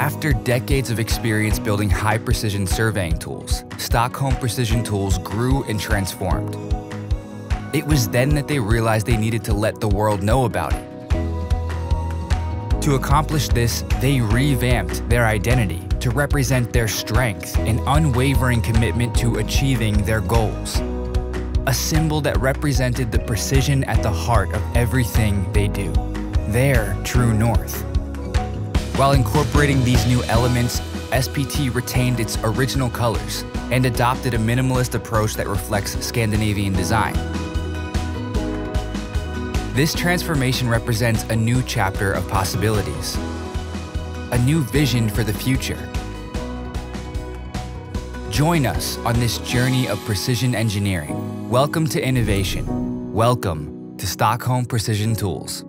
After decades of experience building high precision surveying tools, Stockholm Precision Tools grew and transformed. It was then that they realized they needed to let the world know about it. To accomplish this, they revamped their identity to represent their strength and unwavering commitment to achieving their goals. A symbol that represented the precision at the heart of everything they do, their true north. While incorporating these new elements, SPT retained its original colors and adopted a minimalist approach that reflects Scandinavian design. This transformation represents a new chapter of possibilities, a new vision for the future. Join us on this journey of precision engineering. Welcome to innovation. Welcome to Stockholm Precision Tools.